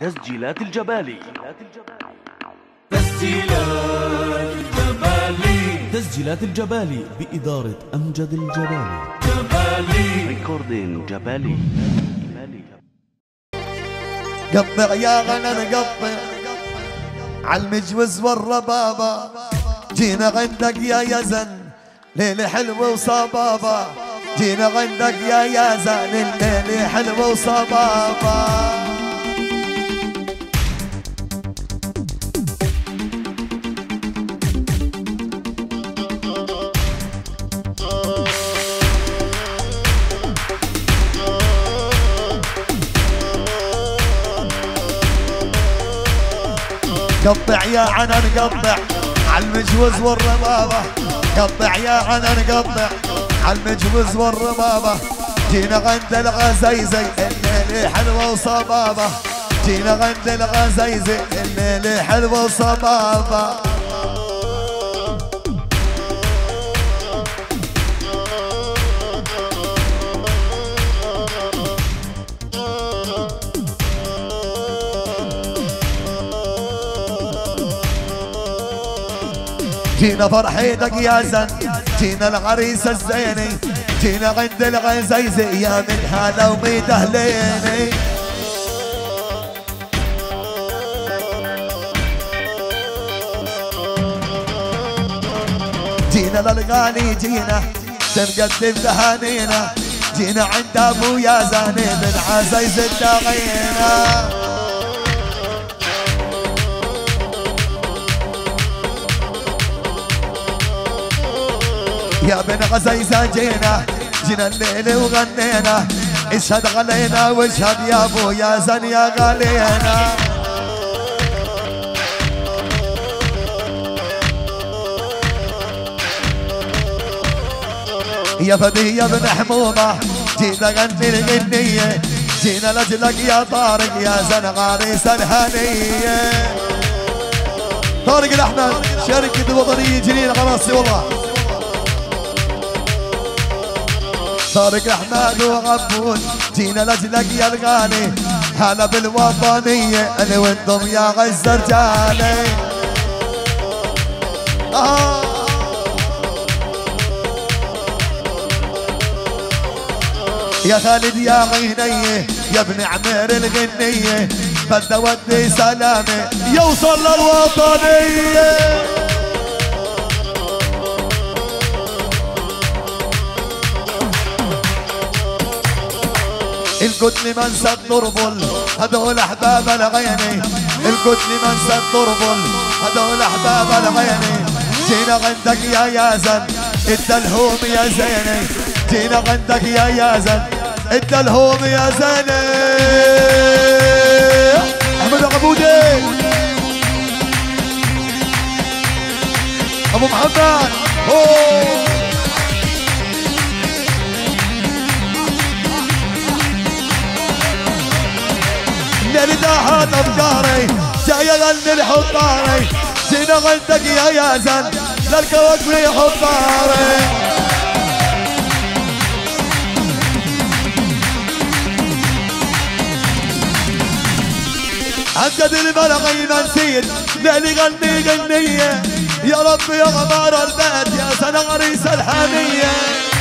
تسجيلات الجبالي تسجيلات الجبالي تسجيلات الجبالي بإدارة أمجد الجبالي جبالي ريكوردين جبالي قطع يا غنم قطع عالمجوز والربابة. جينا عندك يا يزن ليل حلو وصبابة. جينا عندك يا يزن الليل حلو وصبابة. قطع يا عنن قطع عالمجوز والربابة قطع يا عنن قطع عالمجوز والربابة جينا عند الغزيزي الليل حلوة وصبابة جينا عند الغزيزي الليل حلوة وصبابة جينا فرحيتك يا زن جينا العريس الزيني جينا عند الغزيزي يا من هذا وميت أهليني. جينا للغالي جينا تنقدم تهانينا جينا عند أبو يا زاني من عزيز الدغينا يا بن غزيزة جينا جينا الليل وغنينا. اشهد علينا واشهد يا أبو يا زن يا غالينا. يا فدي يا بن حمومة جينا غني الغنية. جينا لجلك يا طارق يا زن غاريس الهنية طارق الأحمد شركة الوطنية جنين غراسي والله. طارق احمد وغبون جينا لاجلك يا الغالي هلا بالوطنية. أنا وأنتم يا غز رجالي آه. يا خالد يا غينية. يا ابن عمير الغنية. بدي اودي سلامي يوصل للوطنية. القتل منسى الطربل هذول أحباب العيني القتل منسى الطربل هذول أحباب العيني جينا عندك يا يازن. إنت الهوم يا زيني. جينا عندك يا يازن. إنت الهوم يا زيني. أحمد عبودي. أبو محمد. أوه. الليل داحت أفكاري جاي أغني الحطاري جينا غنتك يا يازن للكوك في حطاري عقد الملغي منسيد ليلي غني غنية يا رب يا غمار البيت يا سنة غريس الحامية.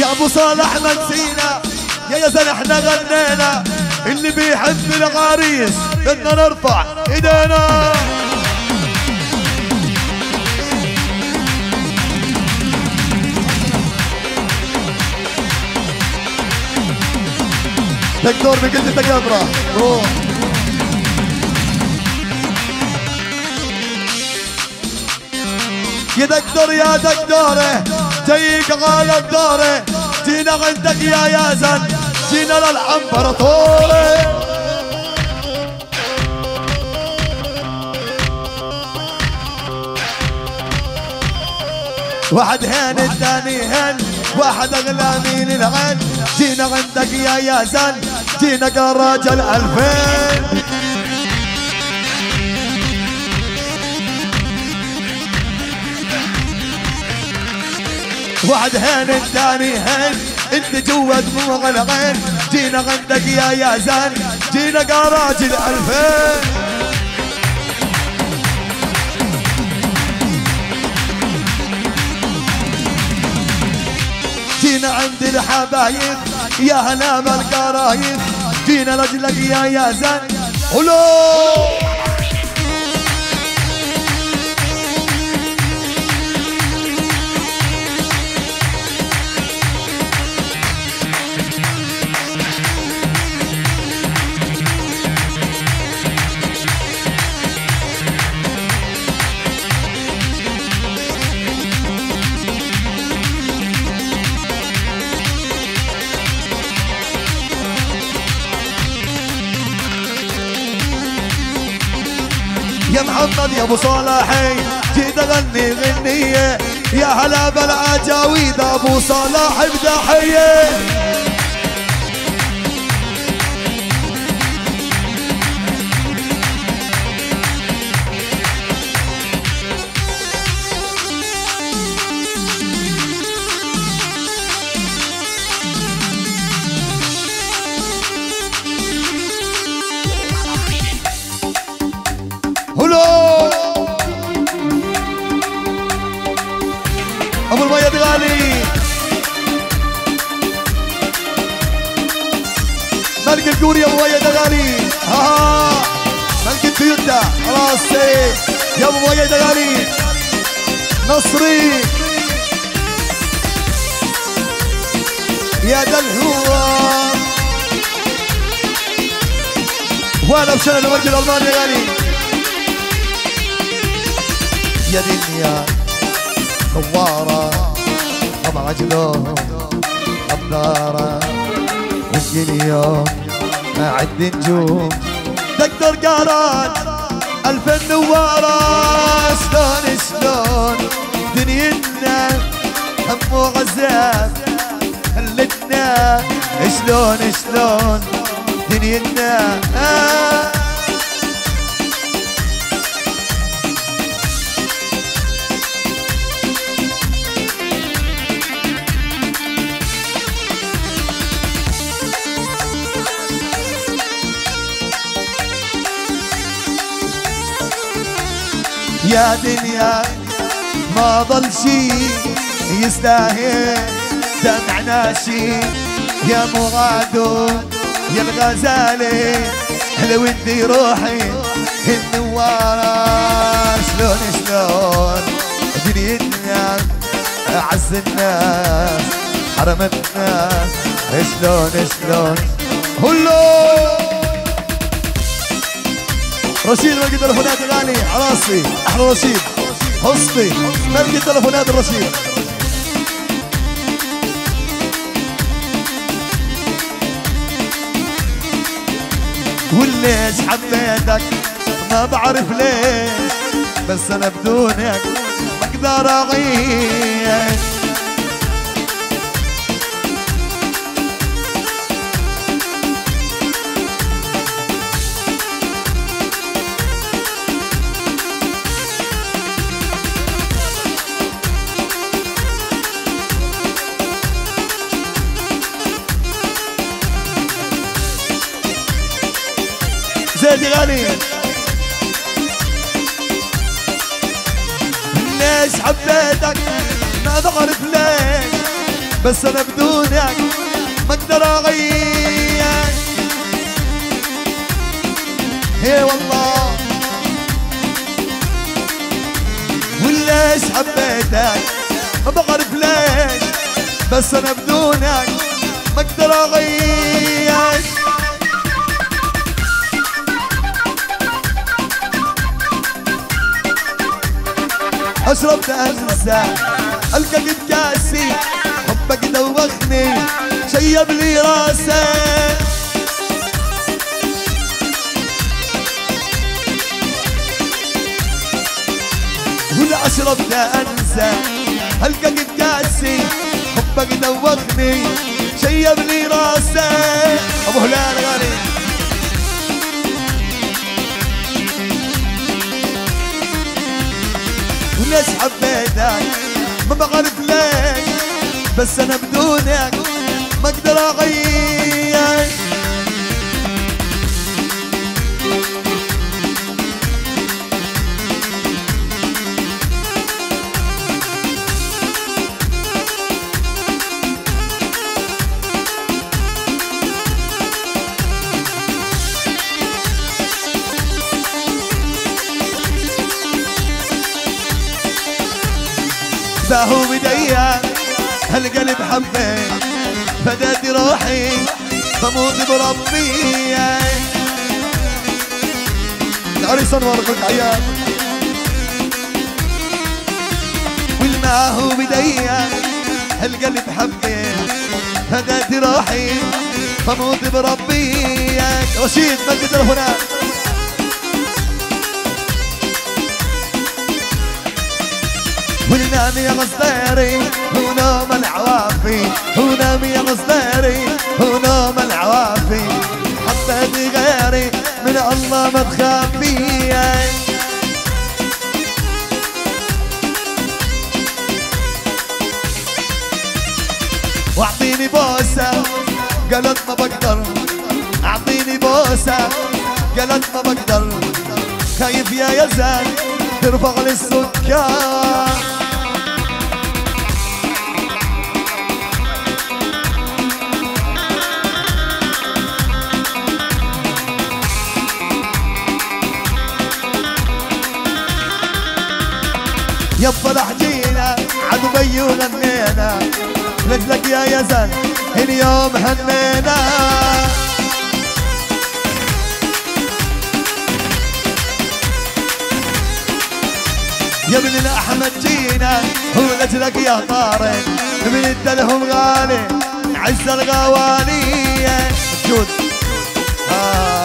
يا أبو صالح نسينا. يا يزن إحنا غنينا. اللي بيحب الغاريس بدنا نرفع إيدينا. دكتور من قلت التقابرة روح يا دكتور يا دكتوره جايك غالب دوره جينا عندك يا يازن جينا للامبراطوره واحد هين الثاني هين واحد اغلى من العين جينا عندك يا يازن جينا كراجل الفين واحد هين الثاني هين. انت جوا دموع العين جينا عندك يا يا زين جينا قراج الألفين. جينا عند الحبايب يا هلا بالقرايب جينا لاجلك يا يا زين ولو محمد يا أبو صالحي جيت اغني غنية. يا هلا بالعجاويد أبو صلاح بدحية نصري. يا دلهوة وأنا بشنة الملك الألماني يا غالي. يا دنيا دوارة طبع جلوم نظارة وش اليوم ما عد نجوم دكتور قارات. ألف نوارة. شلون شلون دنيتنا آه. يا دنيا ما ظل شي يستاهل دمعنا شي يا مغادو يا الغزالة لو انتي روحي النوارة شلون شلون؟ دنيتنا أعز الناس حرمتنا شلون شلون؟ هلو! رشيد ملك التلفونات غالي عراسي أحلى رشيد حصتي ملك التلفونات الرشيد. وليش حبيتك ما بعرف ليش بس أنا بدونك ما أقدر اعيش يا غالي ليش حبيتك ما بعرف ليش بس أنا بدونك ما أقدر اعيش هي والله. وليش حبيتك ما بعرف ليش بس أنا بدونك ما أقدر اعيش اشرب انسى القى قد كاسي حبك دوخني شيب لي راسي. ولا اشرب انسى القى قد كاسي حبك دوخني شيب لي راسي. أبو هلال غالي. وليش حبيتك ما بعرف ليش بس أنا بدونك ما أقدر أغير. فهو بديا هالقلب حبيت فديت روحي بموت بربي. العريس انور قلت عيال والما هو بديا هالقلب حبيت فديت روحي بموت بربي. رشيد مد تلفونات وننام يا غصديري ونوم العوافي. ونام يا غصديري ونوم العوافي. حبيت غيري من الله ما تخافي واعطيني بوسة قالت ما بقدر. اعطيني بوسة قالت ما بقدر. خايف يا يزن ترفع لي السكر يا فرح جينا عدبي وغنينا لجلك يا يزن اليوم هنينا. يا ابن الأحمد جينا هو لجلك يا طارق. من الدلهم غالي عز الغوالي جود. آه.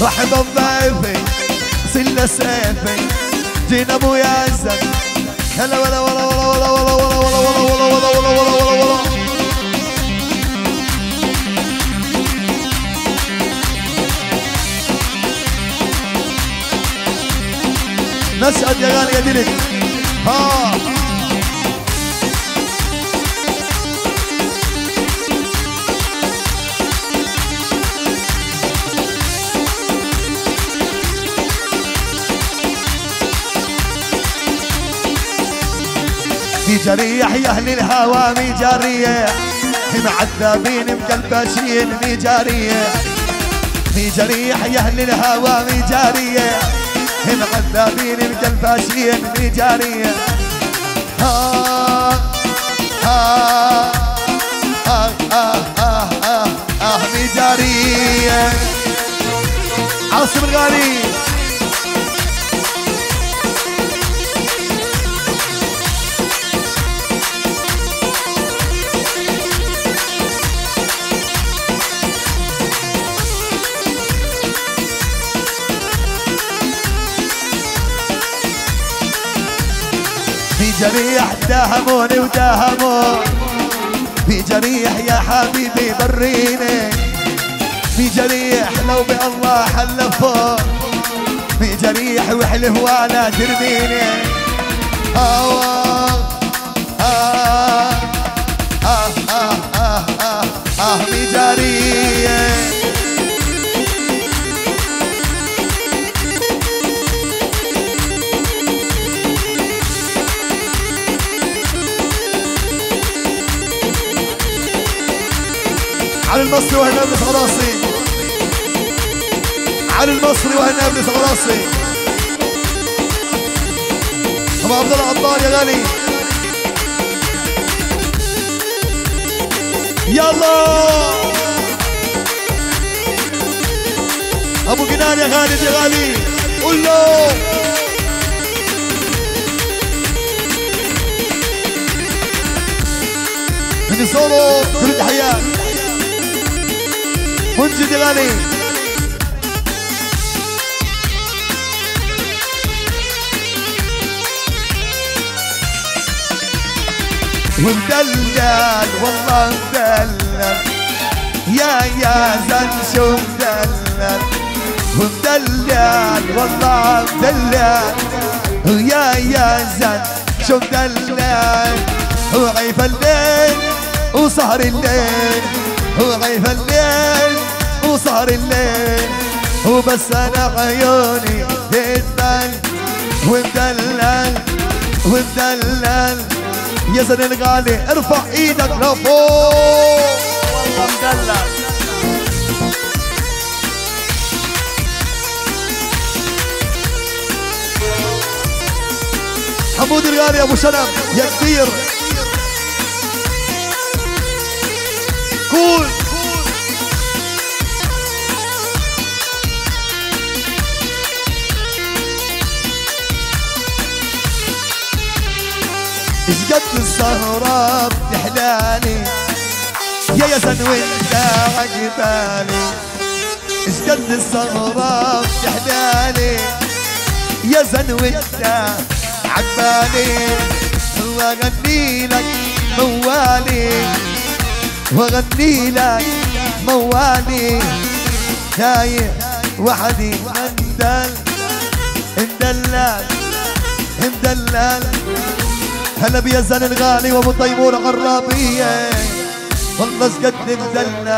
رحب بضيفي سلة سيفي جينا ابو ياسر هلا ولا ولا ولا ولا ولا ولا ولا ولا ولا ولا ولا ولا ولا ولا نشأت يا غالي يا دينك جريح يا أهل الهوى مجرية معذبين مقلبشين مجرية مجريح يا أهل الهوى مجرية معذبين بقلب شين مجرية ها ها ها ها ها ها مجرية عاصم الغالي. جريح داهموني وداهمون. في جريح يا حبيبي بريني. في جريح لو بالله حلفوا في جريح وحله وأنا ترميني. آه آه آه آه آه آه آه. المصري وهنا غراصي على المصري وهنا ابلس غراصي أبو عبد الله عطار يا غالي. يلا. أبو جنان يا خالد يا غالي. قول له. من سولو كل التحيات منجد يا غالي ومدلل والله مدلل يا يا زن شو مدلل ومدلل والله مدلل ويا يا زن شو مدلل وغيف الليل وسهر الليل وغيف الليل وسهر الليل وبس أنا عيوني تدلل ومدلل ومدلل. يا زن الغالي ارفع إيدك لفوق. والله مدلل. حمود الغالي أبو شنب يا كبير كول قد السهرة بتحلالي. يا يا زن وانت عجبالي. إيش قد السهرة بتحلالي؟ يا زن وانت عبالي واغني لك موالي. واغني لك موالي. تايه وحدي مندل مدلل مدلل هلا بيزن الغالي وابو طيمور غرابية؟ والله مدلل